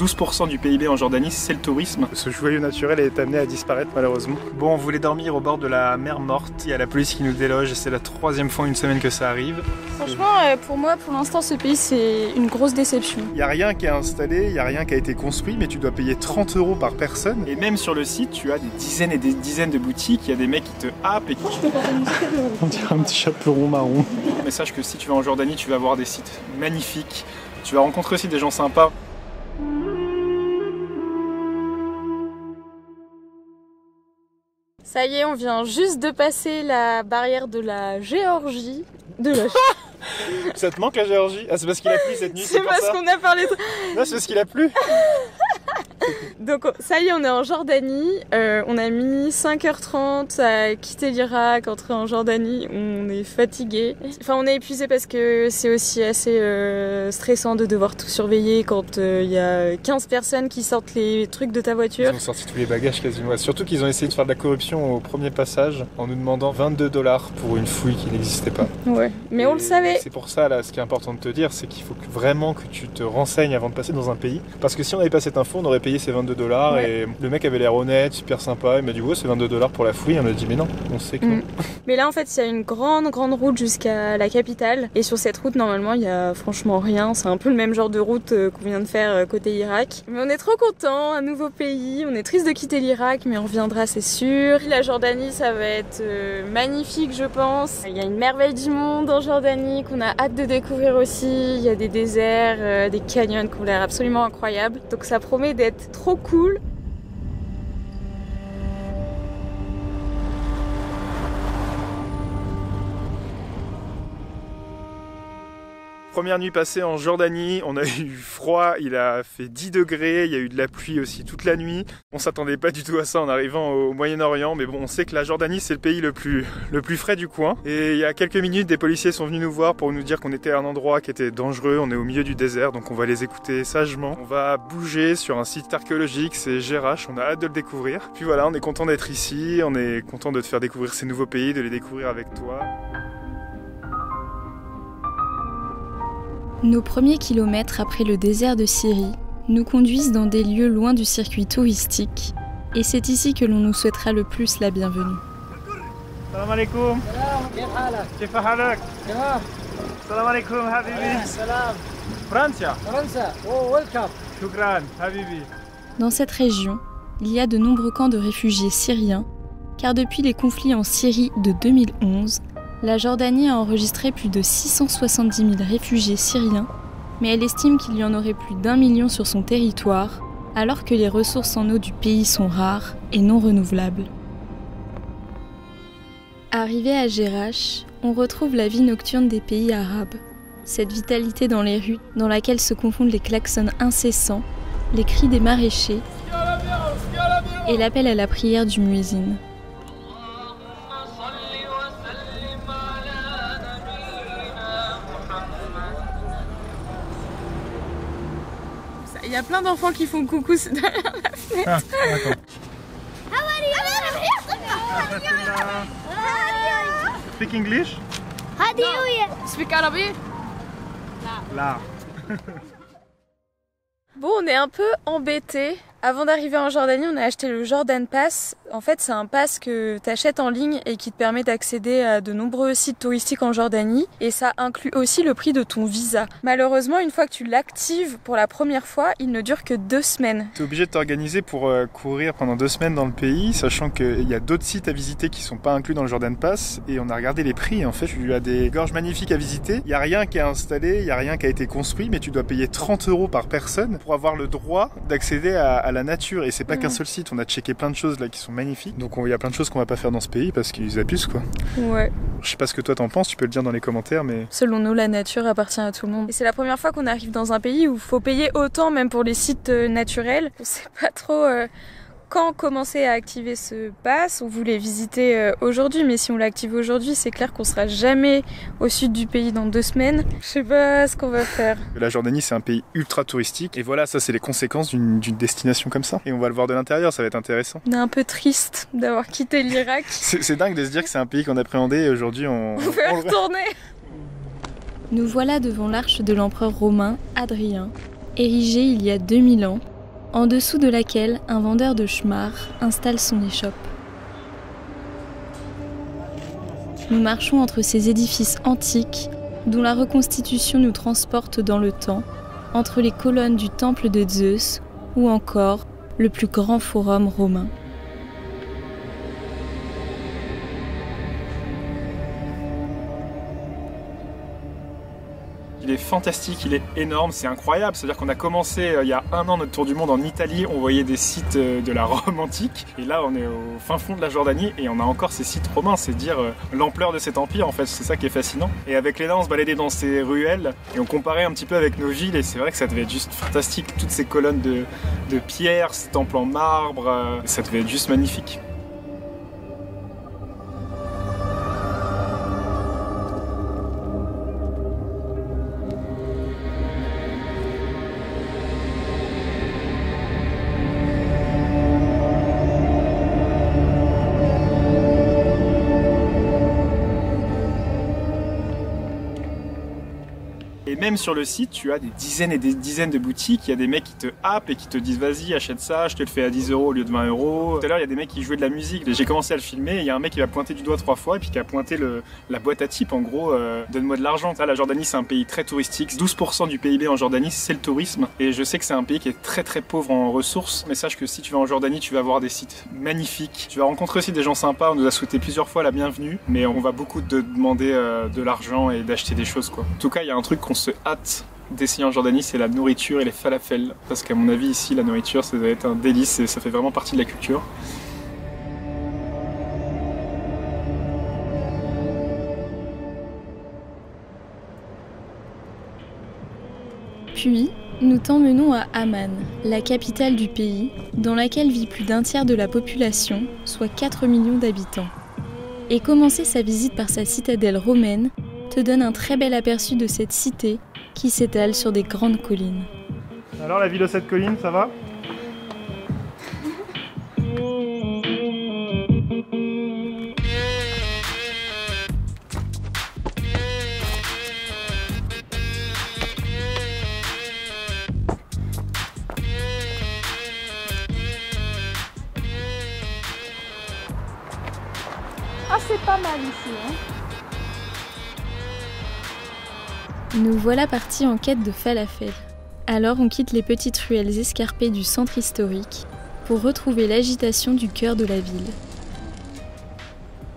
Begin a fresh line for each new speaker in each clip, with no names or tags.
12% du PIB en Jordanie, c'est le tourisme. Ce joyau naturel est amené à disparaître malheureusement. Bon, on voulait dormir au bord de la mer morte. Il y a la police qui nous déloge et c'est la troisième fois en une semaine que ça arrive.
Franchement, euh, pour moi, pour l'instant, ce pays, c'est une grosse déception.
Il n'y a rien qui est installé, il n'y a rien qui a été construit, mais tu dois payer 30 euros par personne. Et même sur le site, tu as des dizaines et des dizaines de boutiques. Il y a des mecs qui te happent et qui... On dirait un petit chaperon marron. Mais sache que si tu vas en Jordanie, tu vas voir des sites magnifiques. Tu vas rencontrer aussi des gens sympas.
Ça y est, on vient juste de passer la barrière de la Géorgie. De la...
ça te manque la Géorgie? Ah, c'est parce qu'il a plu cette nuit
C'est parce qu'on a parlé de...
Non, c'est parce qu'il a plu
Donc ça y est, on est en Jordanie. Euh, on a mis 5h30 à quitter l'Irak, entrer en Jordanie. On est fatigué. Enfin, on est épuisé parce que c'est aussi assez euh, stressant de devoir tout surveiller quand euh, il y a 15 personnes qui sortent les trucs de ta voiture.
Ils ont sorti tous les bagages quasiment. Surtout qu'ils ont essayé de faire de la corruption au premier passage en nous demandant 22 dollars pour une fouille qui n'existait pas.
Ouais, mais on le savait.
C'est pour ça, là, ce qui est important de te dire, c'est qu'il faut vraiment que tu te renseignes avant de passer dans un pays. Parce que si on n'avait pas cette info, on aurait payé ces 22 dollars et le mec avait l'air honnête, super sympa. Il m'a dit, ouais, c'est 22 dollars pour la fouille. On a dit, mais non, on sait que non.
Mm. Mais là, en fait, il y a une grande, grande route jusqu'à la capitale. Et sur cette route, normalement, il y a franchement rien. C'est un peu le même genre de route euh, qu'on vient de faire euh, côté Irak. Mais on est trop content, un nouveau pays. On est triste de quitter l'Irak, mais on reviendra, c'est sûr. La Jordanie, ça va être euh, magnifique, je pense. Il y a une merveille du monde en Jordanie qu'on a hâte de découvrir aussi. Il y a des déserts, des canyons qui ont l'air absolument incroyables. Donc ça promet d'être trop cool.
Première nuit passée en Jordanie, on a eu froid, il a fait 10 degrés, il y a eu de la pluie aussi toute la nuit. On s'attendait pas du tout à ça en arrivant au Moyen-Orient, mais bon, on sait que la Jordanie c'est le pays le plus, le plus frais du coin. Et il y a quelques minutes, des policiers sont venus nous voir pour nous dire qu'on était à un endroit qui était dangereux, on est au milieu du désert, donc on va les écouter sagement. On va bouger sur un site archéologique, c'est Gerash, on a hâte de le découvrir. Puis voilà, on est content d'être ici, on est content de te faire découvrir ces nouveaux pays, de les découvrir avec toi.
Nos premiers kilomètres après le désert de Syrie nous conduisent dans des lieux loin du circuit touristique, et c'est ici que l'on nous souhaitera le plus la bienvenue.
Salam alaikum. Salam alaikum, habibi. Salam. Francia? Francia. Oh, welcome. Shukran, habibi.
Dans cette région, il y a de nombreux camps de réfugiés syriens, car depuis les conflits en Syrie de 2011, la Jordanie a enregistré plus de 670 000 réfugiés syriens, mais elle estime qu'il y en aurait plus d'un million sur son territoire, alors que les ressources en eau du pays sont rares et non renouvelables. Arrivé à Gerash, on retrouve la vie nocturne des pays arabes. Cette vitalité dans les rues, dans laquelle se confondent les klaxons incessants, les cris des maraîchers et l'appel à la prière du muezzin.
Il y a plein d'enfants qui font coucou derrière la fenêtre. Ah.
Speak English?
Speak Arabic?
Là.
Bon, on est un peu embêtés avant d'arriver en Jordanie, on a acheté le Jordan Pass. En fait, c'est un pass que tu achètes en ligne et qui te permet d'accéder à de nombreux sites touristiques en Jordanie. Et ça inclut aussi le prix de ton visa. Malheureusement, une fois que tu l'actives pour la première fois, il ne dure que deux semaines.
Tu es obligé de t'organiser pour euh, courir pendant deux semaines dans le pays, sachant qu'il y a d'autres sites à visiter qui sont pas inclus dans le Jordan Pass. Et on a regardé les prix. En fait, tu as des gorges magnifiques à visiter. Il n'y a rien qui est installé, il n'y a rien qui a été construit, mais tu dois payer 30 euros par personne pour avoir le droit d'accéder à la nature et c'est pas qu'un mm. seul site. On a checké plein de choses là qui sont Donc il y a plein de choses qu'on va pas faire dans ce pays parce qu'ils abusent quoi.
Ouais.
Je sais pas ce que toi t'en penses, tu peux le dire dans les commentaires mais.
Selon nous, la nature appartient à tout le monde. Et c'est la première fois qu'on arrive dans un pays où il faut payer autant même pour les sites euh, naturels. On sait pas trop. Euh, quand commencer à activer ce pass, on voulait visiter euh, aujourd'hui, mais si on l'active aujourd'hui, c'est clair qu'on sera jamais au sud du pays dans deux semaines. Je sais pas ce qu'on va faire.
La Jordanie, c'est un pays ultra touristique, et voilà, ça c'est les conséquences d'une destination comme ça. Et on va le voir de l'intérieur, ça va être intéressant.
On est un peu triste d'avoir quitté l'Irak.
c'est dingue de se dire que c'est un pays qu'on appréhendait et aujourd'hui on...
On veut retourner
Nous voilà devant l'arche de l'empereur romain Adrien, érigée il y a 2000 ans en dessous de laquelle un vendeur de schmar installe son échoppe. Nous marchons entre ces édifices antiques dont la reconstitution nous transporte dans le temps, entre les colonnes du temple de Zeus ou encore le plus grand forum romain.
Il est fantastique, il est énorme, c'est incroyable. C'est-à-dire qu'on a commencé euh, il y a un an notre tour du monde en Italie, on voyait des sites euh, de la Rome antique, et là on est au fin fond de la Jordanie et on a encore ces sites romains. C'est dire euh, l'ampleur de cet empire en fait, c'est ça qui est fascinant. Et avec Léna, on se baladait dans ces ruelles et on comparait un petit peu avec nos villes, et c'est vrai que ça devait être juste fantastique. Toutes ces colonnes de, de pierre, ces temples en marbre, ça devait être juste magnifique. Et même sur le site, tu as des dizaines et des dizaines de boutiques. Il y a des mecs qui te happent et qui te disent vas-y, achète ça, je te le fais à 10 euros au lieu de 20 euros. Tout à l'heure, il y a des mecs qui jouaient de la musique. J'ai commencé à le filmer. Il y a un mec qui va pointer du doigt trois fois et puis qui a pointé la boîte à type. En gros, euh, donne-moi de l'argent. La Jordanie, c'est un pays très touristique. 12% du PIB en Jordanie, c'est le tourisme. Et je sais que c'est un pays qui est très très pauvre en ressources. Mais sache que si tu vas en Jordanie, tu vas voir des sites magnifiques. Tu vas rencontrer aussi des gens sympas. On nous a souhaité plusieurs fois la bienvenue. Mais on va beaucoup te demander euh, de l'argent et d'acheter des choses. Quoi. En tout cas, il y a un truc qu'on se hâte d'essayer en Jordanie, c'est la nourriture et les falafels. Parce qu'à mon avis, ici, la nourriture, ça doit être un délice et ça fait vraiment partie de la culture.
Puis, nous t'emmenons à Amman, la capitale du pays, dans laquelle vit plus d'un tiers de la population, soit 4 millions d'habitants. Et commencer sa visite par sa citadelle romaine te donne un très bel aperçu de cette cité qui s'étale sur des grandes collines.
Alors la ville aux sept collines, ça va?
Ah, c'est pas mal ici. Hein.
Nous voilà partis en quête de falafel. Alors on quitte les petites ruelles escarpées du centre historique pour retrouver l'agitation du cœur de la ville.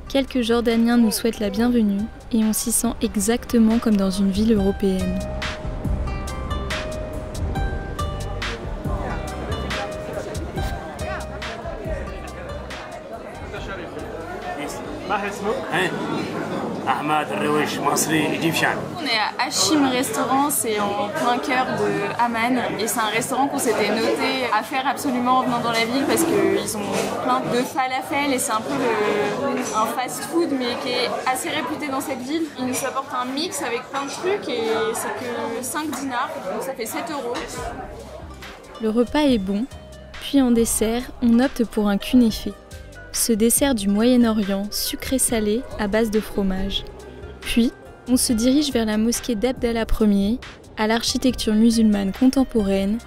Quelques Jordaniens nous souhaitent la bienvenue et on s'y sent exactement comme dans une ville européenne.
احمد الرويش مصري ايجيبشن
On est à Hashim Restaurant, c'est en plein cœur de Amman et c'est un restaurant qu'on s'était noté à faire absolument en venant dans la ville parce qu'ils ont plein de falafel et c'est un peu le- un fast-food mais qui est assez réputé dans cette ville. Ils nous apportent un mix avec plein de trucs et c'est que 5 dinars, donc ça fait 7 euros.
Le repas est bon, puis en dessert, on opte pour un kunéfé. ce dessert du Moyen-Orient sucré-salé à base de fromage. Puis, on se dirige vers la mosquée d'Abdallah Ier, à l'architecture musulmane contemporaine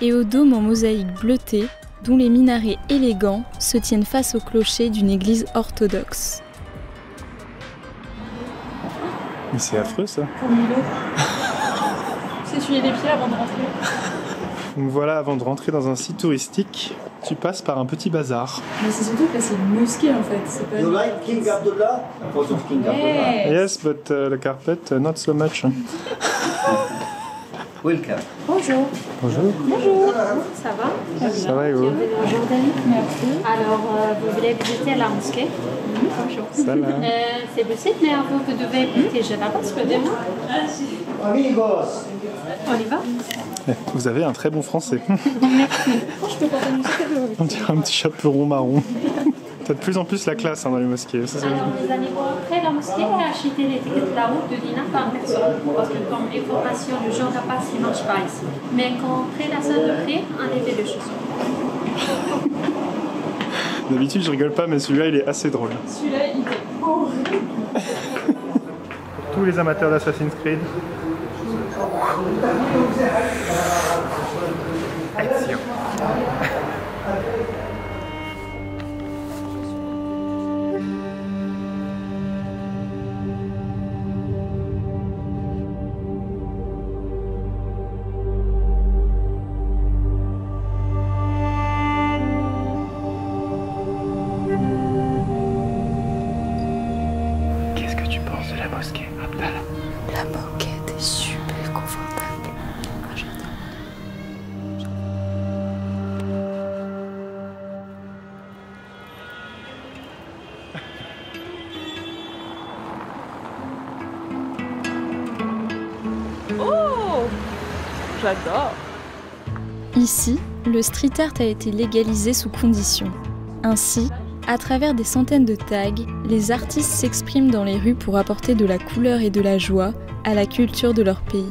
et au dôme en mosaïque bleutée dont les minarets élégants se tiennent face au clocher d'une église orthodoxe.
Mais c'est affreux ça.
S'essuyer les pieds avant de rentrer.
Donc voilà, avant de rentrer dans un site touristique, tu passes par un petit bazar.
Mais c'est surtout que c'est une mosquée en fait. C'est pas
You like King Abdullah? Of King Abdullah.
Yes, but uh, the carpet, uh, not so much.
Welcome.
Bonjour.
Bonjour.
Bonjour, ça va?
Ça va et vous?
En Jordanie. Merci. Alors, euh, vous voulez visiter la mosquée? Bonjour.
Ça va.
Euh, c'est possible, mais avant, vous devez protéger la parce que demain,
Amigos.
on y va
Vous avez un très bon français.
Je peux
On dirait un petit chaperon marron. T'as de plus en plus la classe hein, dans les mosquées. Ça,
Alors, vous allez rentrer la mosquée et acheter les tickets de la route de dinar par personne. Parce que comme information, le jour de passe, il ne marche pas ici. Mais quand vous entrez la salle de prix, enlevez les chaussures.
D'habitude, je rigole pas, mais celui-là, il est assez drôle.
Celui-là il est horrible.
Pour tous les amateurs d'Assassin's Creed. Tapi,
kalau.
Ici, le street art a été légalisé sous conditions. Ainsi, à travers des centaines de tags, les artistes s'expriment dans les rues pour apporter de la couleur et de la joie à la culture de leur pays.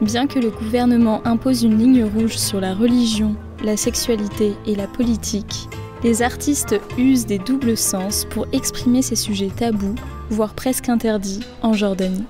Bien que le gouvernement impose une ligne rouge sur la religion, la sexualité et la politique, les artistes usent des doubles sens pour exprimer ces sujets tabous, voire presque interdits, en Jordanie.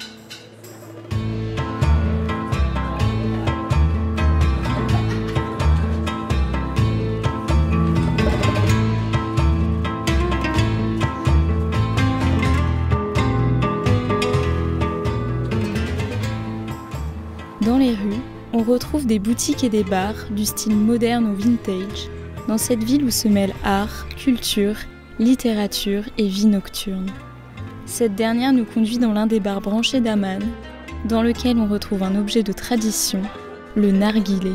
Les rues, on retrouve des boutiques et des bars du style moderne ou vintage, dans cette ville où se mêlent art, culture, littérature et vie nocturne. Cette dernière nous conduit dans l'un des bars branchés d'Aman, dans lequel on retrouve un objet de tradition, le narguilé.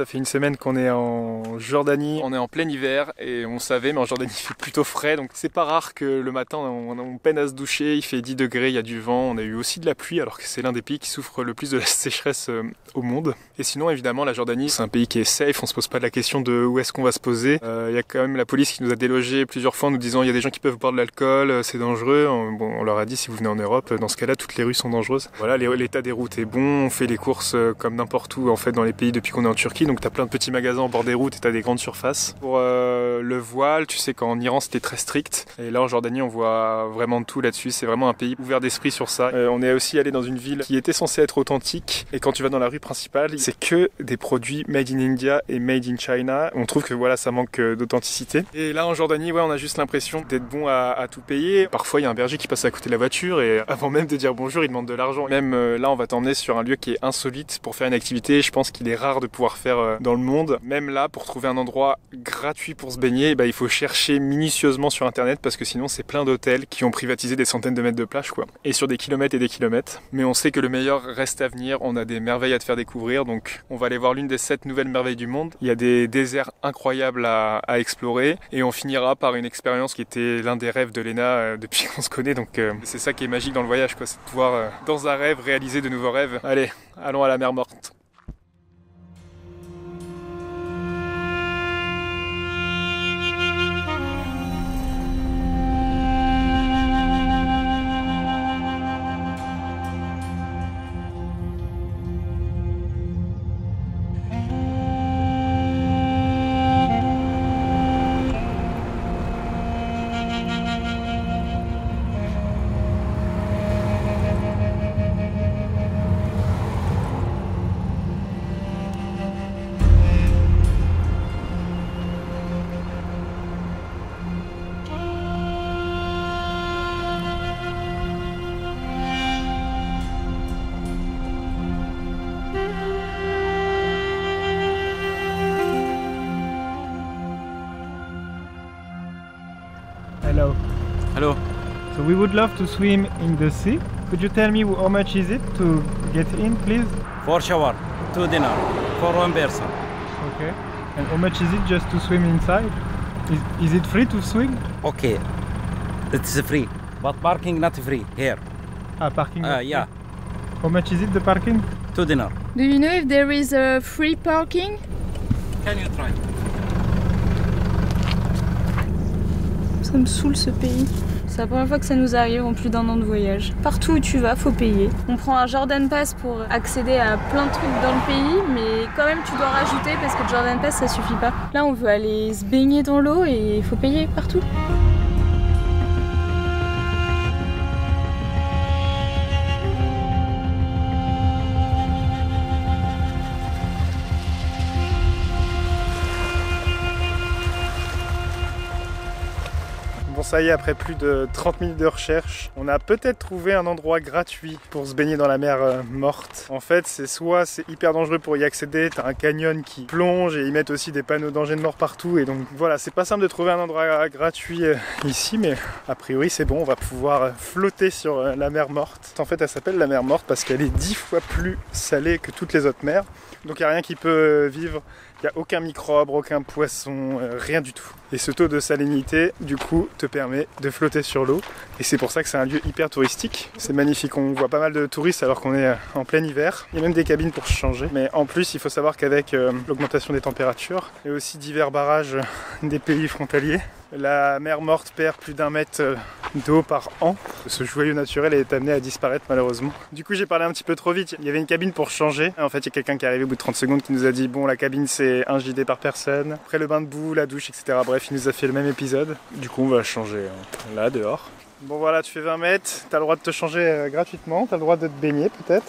Ça fait une semaine qu'on est en Jordanie, on est en plein hiver et on savait, mais en Jordanie il fait plutôt frais, donc c'est pas rare que le matin on, peine à se doucher, il fait 10 degrés, il y a du vent, on a eu aussi de la pluie alors que c'est l'un des pays qui souffre le plus de la sécheresse euh, au monde. Et sinon évidemment la Jordanie c'est un pays qui est safe, on se pose pas la question de où est-ce qu'on va se poser. Euh, Il y a quand même la police qui nous a délogés plusieurs fois en nous disant il y a des gens qui peuvent boire de l'alcool, euh, c'est dangereux. On- Bon, on leur a dit si vous venez en Europe, dans ce cas-là toutes les rues sont dangereuses. Voilà, l'état des routes est bon, on fait les courses comme n'importe où en fait dans les pays depuis qu'on est en Turquie, donc t'as plein de petits magasins au bord des routes et t'as des grandes surfaces. Pour euh, le voile, tu sais qu'en Iran c'était très strict, et là en Jordanie on voit vraiment tout là-dessus. C'est vraiment un pays ouvert d'esprit sur ça. Euh, on est aussi allé dans une ville qui était censée être authentique, et quand tu vas dans la rue principale, c'est que des produits made in India et made in China. On trouve que voilà ça manque euh, d'authenticité. Et là en Jordanie, ouais, on a juste l'impression d'être bon à, tout payer. Parfois il y a un berger qui passe à côté de la voiture et avant même de dire bonjour, il demande de l'argent. Même là, on va t'emmener sur un lieu qui est insolite pour faire une activité. Je pense qu'il est rare de pouvoir faire euh, dans le monde. Même là, pour trouver un endroit gratuit pour se baigner, bah, il faut chercher minutieusement sur internet parce que sinon c'est plein d'hôtels qui ont privatisé des centaines de mètres de plage quoi. Et sur des kilomètres et des kilomètres. Mais on sait que le meilleur reste à venir. On a des merveilles à te faire découvrir. Donc on va aller voir l'une des sept nouvelles merveilles du monde. Il y a des déserts incroyables à, à explorer et on finira par une expérience qui était l'un des rêves de Lena euh, depuis qu'on se connaît. Donc euh, c'est ça qui est magique dans le voyage quoi, c'est de pouvoir euh, dans un rêve réaliser de nouveaux rêves. Allez, allons à la mer morte.
So we would love to swim in the sea. Could you tell me how much is it to get in, please?
For shower, two dinner for one person.
Okay. And how much is it just to swim inside? Is, is it free to swim?
Okay. It's free, but parking not free here.
Ah, parking.
Uh,
not
yeah,
How much is it the parking?
two dinner.
Do you know if there is a free parking?
Can you try?
Ça me saoule ce pays. C'est la première fois que ça nous arrive en plus d'un an de voyage. Partout où tu vas, faut payer. On prend un Jordan Pass pour accéder à plein de trucs dans le pays, mais quand même tu dois rajouter parce que le Jordan Pass ça suffit pas. Là on veut aller se baigner dans l'eau et il faut payer partout.
Ça y est, après plus de 30 minutes de recherche, on a peut-être trouvé un endroit gratuit pour se baigner dans la mer euh, morte. En fait, c'est soit c'est hyper dangereux pour y accéder, t'as un canyon qui plonge et ils mettent aussi des panneaux danger de mort partout. Et donc voilà, c'est pas simple de trouver un endroit euh, gratuit euh, ici, mais a priori c'est bon, on va pouvoir flotter sur la mer morte. En fait, elle s'appelle la mer morte parce qu'elle est dix fois plus salée que toutes les autres mers. Donc il n'y a rien qui peut vivre, il n'y a aucun microbe, aucun poisson, rien du tout. Et ce taux de salinité, du coup, te permet de flotter sur l'eau. Et c'est pour ça que c'est un lieu hyper touristique. C'est magnifique, on voit pas mal de touristes alors qu'on est euh, en plein hiver. Il y a même des cabines pour changer. Mais en plus, il faut savoir qu'avec euh, l'augmentation des températures et aussi divers barrages euh, des pays frontaliers, la mer morte perd plus d'un mètre d'eau par an. Ce joyau naturel est amené à disparaître malheureusement. Du coup, j'ai parlé un petit peu trop vite. Il y avait une cabine pour changer. En fait, il y a quelqu'un qui est arrivé au bout de 30 secondes qui nous a dit bon, la cabine c'est un JD par personne. Après le bain de boue, la douche, etc. Bref, il nous a fait le même épisode. Du coup, on va changer hein, là dehors. Bon voilà, tu fais 20 mètres, t'as le droit de te changer euh, gratuitement, t'as le droit de te baigner peut-être.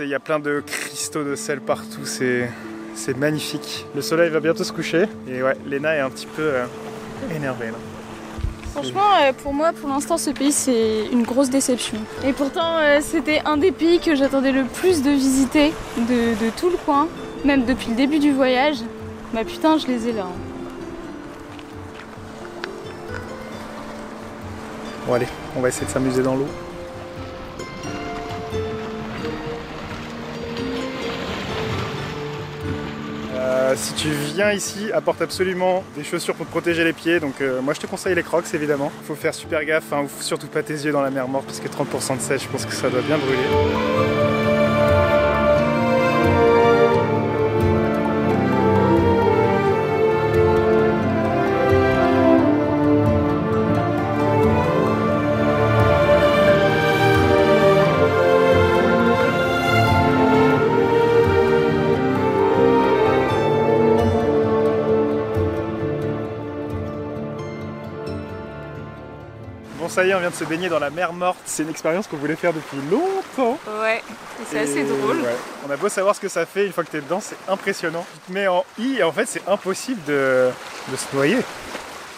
Il y a plein de cristaux de sel partout, c'est c'est magnifique. Le soleil va bientôt se coucher et ouais, Léna est un petit peu euh, énervée là.
Franchement, euh, pour moi, pour l'instant, ce pays, c'est une grosse déception. Et pourtant, euh, c'était un des pays que j'attendais le plus de visiter de, de tout le coin, même depuis le début du voyage. Bah putain, je les ai là. hein.
Bon allez, on va essayer de s'amuser dans l'eau. Euh, si tu viens ici, apporte absolument des chaussures pour te protéger les pieds. Donc euh, moi je te conseille les crocs évidemment. Faut faire super gaffe, hein, surtout pas tes yeux dans la mer morte parce que 30% de sel, je pense que ça doit bien brûler. Ça y est, on vient de se baigner dans la mer morte. C'est une expérience qu'on voulait faire depuis longtemps.
Ouais, c'est assez drôle.
ouais, On a beau savoir ce que ça fait une fois que t'es dedans, c'est impressionnant. Tu te mets en I et en fait c'est impossible de, de se noyer.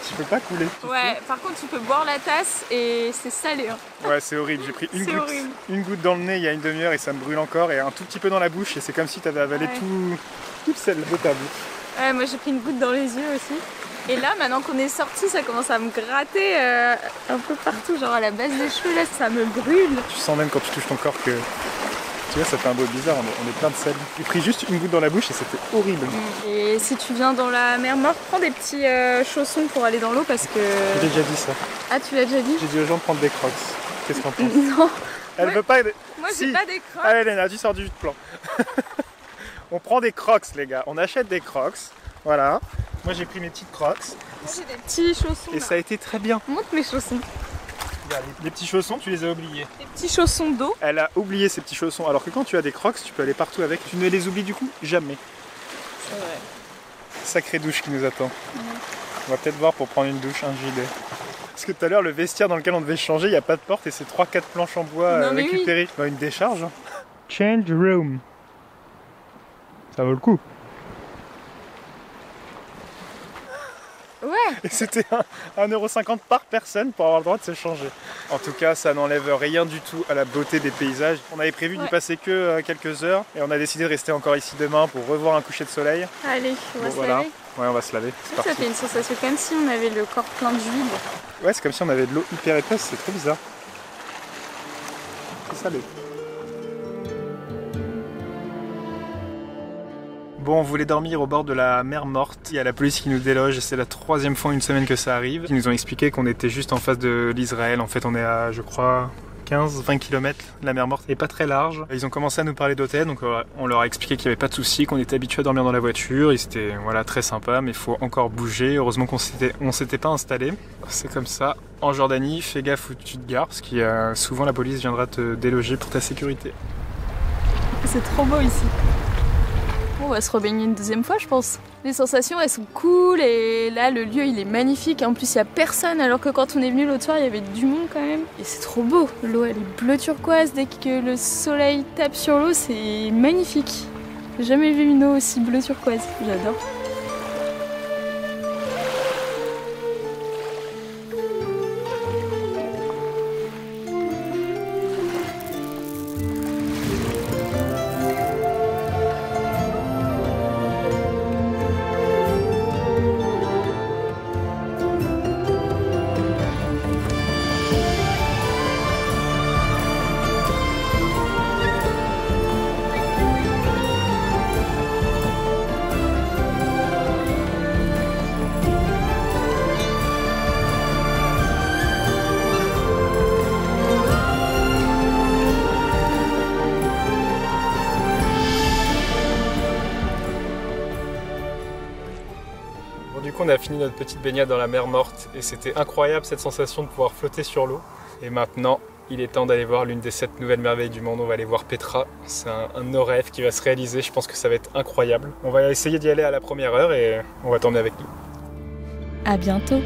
Tu peux pas couler. tu
Ouais, par contre, tu peux boire la tasse et c'est salé. hein.
Ouais, c'est horrible. J'ai pris une goutte,
horrible.
une goutte dans le nez il y a une demi-heure et ça me brûle encore et un tout petit peu dans la bouche et c'est comme si t'avais avalé
Ouais.
tout, toute celle de ta bouche.
Ouais, moi j'ai pris une goutte dans les yeux aussi. Et là, maintenant qu'on est sorti, ça commence à me gratter euh, un peu partout, genre à la base des cheveux, là, ça me brûle.
Tu sens même quand tu touches ton corps que. Tu vois, ça fait un bruit bizarre, on est, on est plein de sel. J'ai pris juste une goutte dans la bouche et c'était horrible.
Et si tu viens dans la mer morte, prends des petits euh, chaussons pour aller dans l'eau parce que.
J'ai déjà dit ça.
Ah, tu l'as déjà dit?
J'ai dit aux gens de prendre des crocs. Qu'est-ce qu'on pense?
Non,
Elle veut pas.
moi
Si.
j'ai pas des crocs.
Allez Léna, tu sors du plan. on prend des crocs les gars, on achète des crocs. Voilà. Moi j'ai pris mes petites crocs
Moi j'ai des petits chaussons.
et
là.
ça a été très bien.
Montre mes chaussons.
Regarde, les petits chaussons, tu les as oubliés.
Des petits chaussons d'eau.
Elle a oublié ses petits chaussons alors que quand tu as des crocs, tu peux aller partout avec. Tu ne les oublies du coup jamais.
C'est vrai.
Sacrée douche qui nous attend. On va peut-être voir pour prendre une douche, un gilet. Parce que tout à l'heure, le vestiaire dans lequel on devait changer, il n'y a pas de porte et c'est 3-4 planches en bois
Non,
euh,
oui.
récupérées. Bah, une décharge. hein. Change room. Ça vaut le coup.
Ouais.
Et c'était un- 1,50€ par personne pour avoir le droit de se changer. En tout cas, ça n'enlève rien du tout à la beauté des paysages. On avait prévu d'y passer que euh, quelques heures et on a décidé de rester encore ici demain pour revoir un coucher de soleil.
Allez, on va
Bon,
se
voilà.
laver.
Ouais, on va se laver. C'est
Ça
parti.
fait une sensation comme si on avait le corps plein d'huile.
Ouais, c'est comme si on avait de l'eau hyper épaisse, c'est trop bizarre. C'est salé. Bon, on voulait dormir au bord de la mer morte. Il y a la police qui nous déloge c'est la troisième fois en une semaine que ça arrive. Ils nous ont expliqué qu'on était juste en face de l'Israël. En fait, on est à, je crois, 15-20 km. La mer morte est pas très large. Ils ont commencé à nous parler d'hôtel, donc euh, on leur a expliqué qu'il n'y avait pas de souci, qu'on était habitué à dormir dans la voiture. Et c'était voilà très sympa, mais il faut encore bouger. Heureusement qu'on s'était, on s'était pas installé. C'est comme ça. En Jordanie, fais gaffe où tu te gares, parce qu'il y a souvent la police viendra te déloger pour ta sécurité.
C'est trop beau ici. On va se rebaigner une deuxième fois, je pense. Les sensations, elles sont cool et là, le lieu, il est magnifique. En plus, il y a personne, alors que quand on est venu l'autre soir, il y avait du monde quand même. Et c'est trop beau. L'eau, elle est bleu turquoise. Dès que le soleil tape sur l'eau, c'est magnifique. J'ai jamais vu une eau aussi bleu turquoise. J'adore.
On a fini notre petite baignade dans la mer morte et c'était incroyable cette sensation de pouvoir flotter sur l'eau. Et maintenant, il est temps d'aller voir l'une des sept nouvelles merveilles du monde. On va aller voir Petra. C'est un, un de qui va se réaliser. Je pense que ça va être incroyable. On va essayer d'y aller à la première heure et on va t'emmener avec nous.
À bientôt